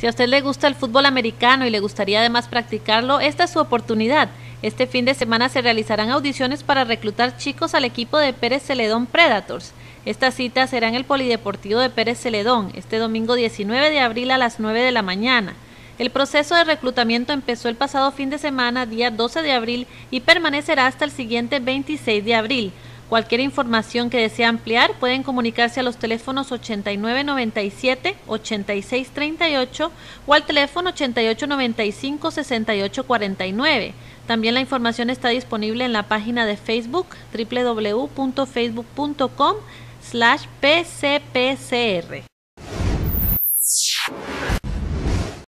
Si a usted le gusta el fútbol americano y le gustaría además practicarlo, esta es su oportunidad. Este fin de semana se realizarán audiciones para reclutar chicos al equipo de Pérez Celedón Predators. Esta cita será en el Polideportivo de Pérez Celedón, este domingo 19 de abril a las 9 de la mañana. El proceso de reclutamiento empezó el pasado fin de semana, día 12 de abril, y permanecerá hasta el siguiente 26 de abril. Cualquier información que desee ampliar pueden comunicarse a los teléfonos 8997-8638 o al teléfono 8895-6849. También la información está disponible en la página de Facebook www.facebook.com slash pcpcr.